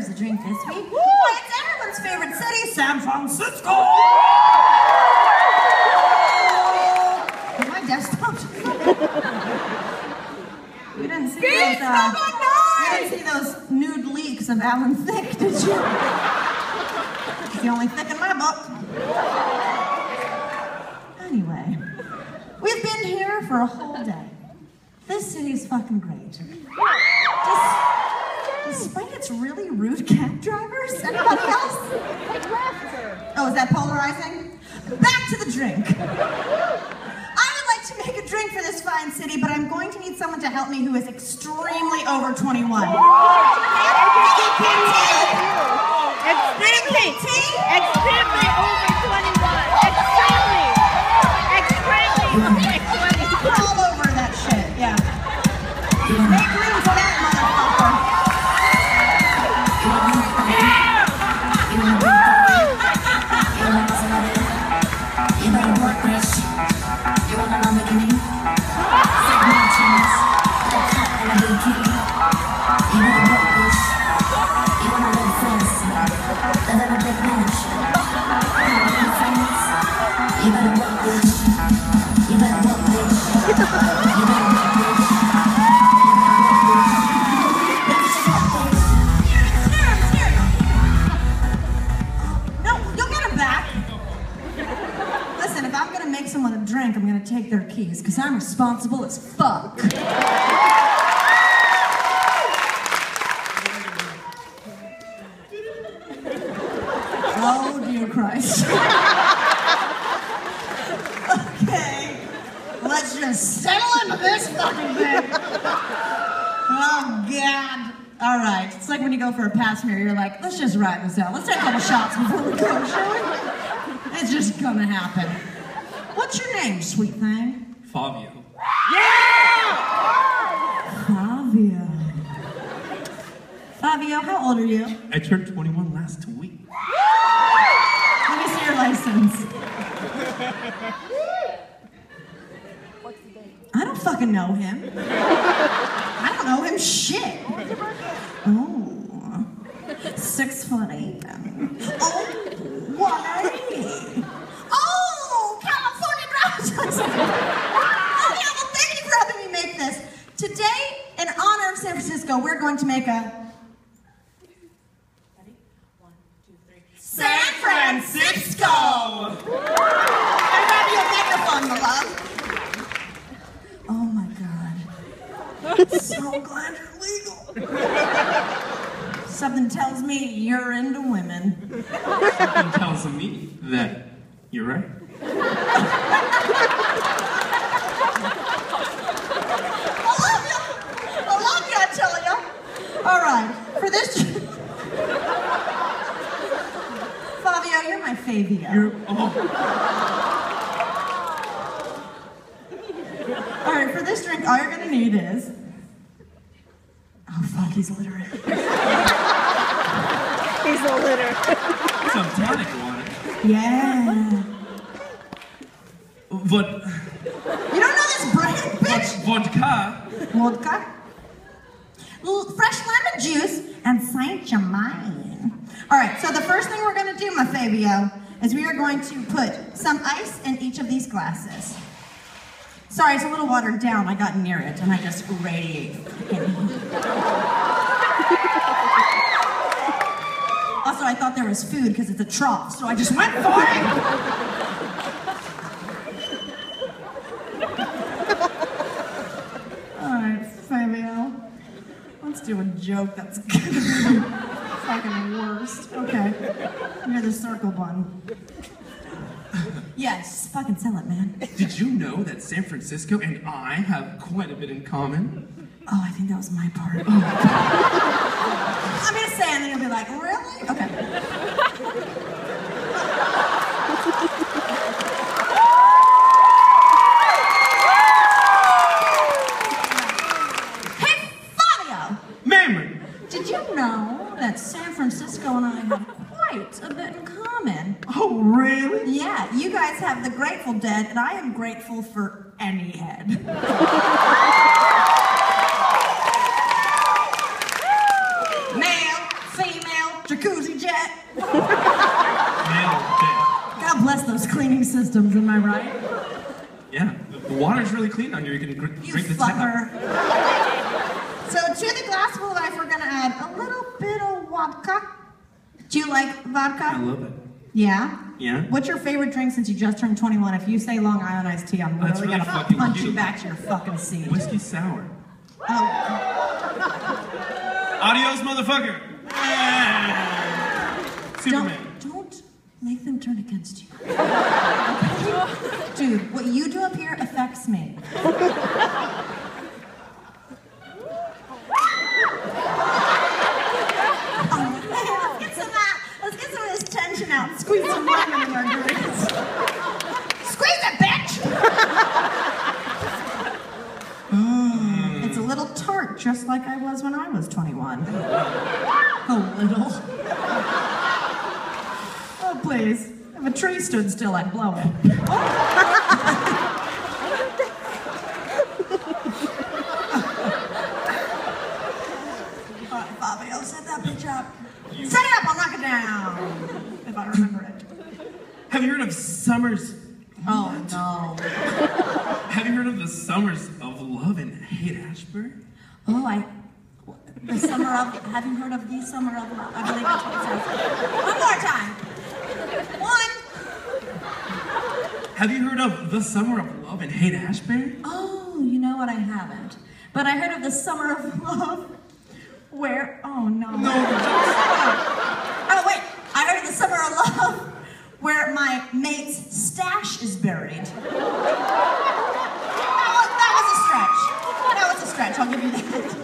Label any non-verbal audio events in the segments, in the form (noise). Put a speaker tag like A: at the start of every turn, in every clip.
A: deserves a drink this week? Why, it's everyone's favorite city, San Francisco! Is my desktop? you didn't see those, uh, you didn't see those nude leaks of Alan Thicke, (laughs) did you? It's the only thick in my book. Anyway, we've been here for a whole day. This city's fucking great. Its really rude cab drivers. Anybody else? Oh, is that polarizing? Back to the drink. I would like to make a drink for this fine city, but I'm going to need someone to help me who is extremely over 21.
B: Extremely, extremely over
A: take their keys, because I'm responsible as fuck. Oh, dear Christ. (laughs) okay, let's just settle into this fucking thing. Oh, God. All right. It's like when you go for a pap smear, you're like, let's just ride this out. Let's take a couple shots before we go, shall we? It's just gonna happen. What's your name, sweet thing?
C: Fabio. Yeah!
A: Fabio. Fabio, how old are you?
C: I turned 21 last week.
A: Let me see your license. I don't fucking know him. I don't know him shit. Oh, six foot eight. Oh, 180. Oh, California driver's. Oh, yeah, well, thank you for helping me make this. Today, in honor of San Francisco, we're going to make a San Francisco. I grab you a microphone, my love. Oh my God. So glad you're legal. Something tells me you're into women.
C: Something tells me that you're right.
A: I love you. I love you, I tell you. All right, for this. Fabio, you're my Fabio.
C: You're oh,
A: All right, for this drink, all you're gonna need is. (laughs) He's illiterate.
B: He's litter.
C: some tonic water.
A: Yeah.
C: Vod-
A: You don't know this brand, bitch?
C: vodka.
A: Vodka. Fresh lemon juice and Saint Germain. All right, so the first thing we're gonna do, my Fabio, is we are going to put some ice in each of these glasses. Sorry, it's a little watered down. I got near it and I just radiate fucking heat. Also, I thought there was food because it's a trough, so I just went for it. (laughs) All right, Fabio. Let's do a joke that's gonna (laughs) be fucking worst. Okay. You're the circle bun. Yes, fucking sell it, man.
C: Did you know that San Francisco and I have quite a bit in common?
A: Oh, I think that was my part. Oh. (laughs) I'm gonna say, and then you'll be like, really? Okay. Grateful Dead, and I am grateful for any head. (laughs) Male, female, jacuzzi jet. God bless those cleaning systems, am I right?
C: Yeah, the water's really clean on you. You can gr-
A: You
C: drink the tap.
A: fucker. so to the glassful of life, we're gonna add a little bit of vodka. Do you like vodka?
C: I love it.
A: Yeah?
C: Yeah.
A: What's your favorite drink since you just turned 21? If you say Long Island iced tea, I'm
C: That's really
A: gonna
C: fucking
A: punch you back to your fucking seat.
C: Whiskey sour.
A: Oh, (laughs)
C: Adios, motherfucker. Yeah. Superman.
A: don't, don't make them turn against you. Dude, what you do up here affects me. Oh, man, let's get some of that. Let's get some of this tension out. Squeeze some lemon in our drinks. Squeeze it, bitch! It's tart, just like I was when I was 21. (laughs) A little. Oh, please. If a tree stood still, I'd blow it. Bobby, I'll set that bitch up. Set it up, I'll knock it down. If I remember it.
C: Have you heard of Summers?
A: Oh, no.
C: Have you heard of the Summers of Love in Haight Ashbury?
A: Oh, I. The summer of. Have you heard of the summer of love? I believe that's what it says. One more time. One.
C: Have you heard of the Summer of Love in Haight Ashbury?
A: Oh, you know what? I haven't. But I heard of the summer of love. Where? Oh no.
C: No,
A: Oh wait, I heard of the summer of love where my mate's stash is buried. That was, that was a stretch. That was a stretch. I'll give you that.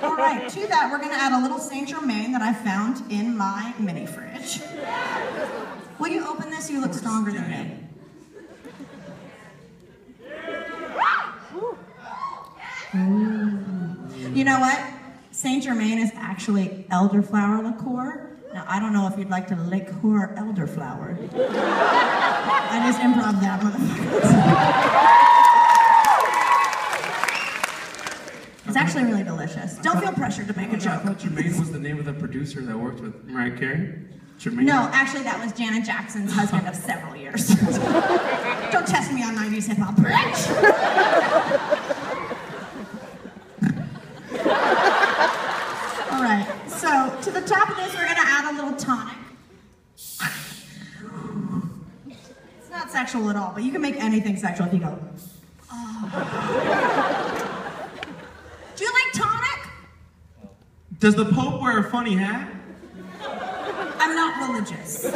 A: All right, to that we're gonna add a little Saint Germain that I found in my mini fridge. Will you open this? You look stronger than me. You know what? Saint Germain is actually elderflower liqueur. Now, I don't know if you'd like to liqueur elderflower. I just improv that, motherfucker. It's actually really delicious. Don't feel pressured to make a joke.
C: thought Jermaine was the name of the producer that worked with Mariah Carey. Jermaine?
A: No, actually, that was Janet Jackson's husband of several years. (laughs) Don't test me on 90s hip hop, bitch. All right, so to the top of this, we're gonna add a little tonic. It's not sexual at all, but you can make anything sexual if you go. "Oh." Do you like tonic?
C: Does the Pope wear a funny hat?
A: I'm not religious. if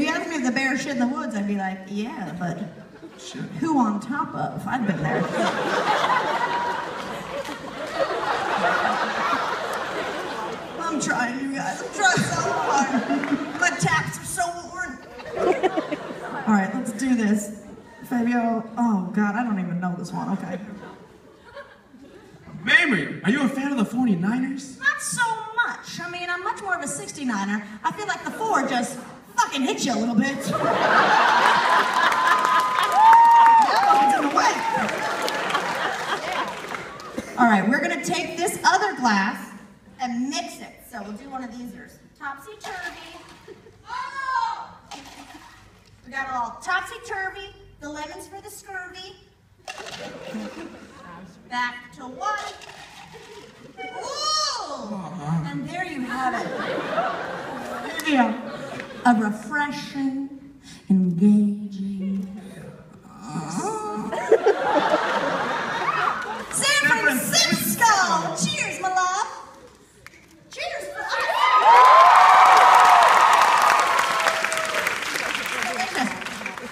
A: you asked me if the bear shit in the woods, I'd be like, yeah, but
C: Shit.
A: who on top of? I've been there. I'm trying, you guys. I'm trying so hard. My taps are so worn. All right, let's do this. Fabio, oh God, I don't even know this one. Okay.
C: Are you a fan of the 49ers?
A: Not so much. I mean, I'm much more of a 69er. I feel like the four just fucking hit you a little bit. (laughs) All right, we're gonna take this other glass and mix it. So we'll do one of these yours. Topsy turvy. Oh! We got it all topsy turvy. The lemons for the scurvy. Back to one. Ooh! And there you have it. Yeah. A refreshing, engaging. San (laughs) Francisco! Cheers, my love! Cheers for us!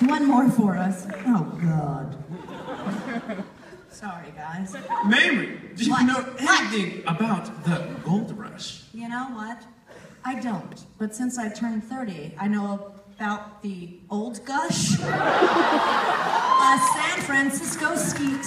A: One more for us. Oh, God. Sorry, guys.
C: Mamrie, do you
A: What?
C: know
A: What?
C: anything about the gold rush?
A: You know what? I don't. But since I turned 30, I know about the old gush. (laughs) a San Francisco skeet.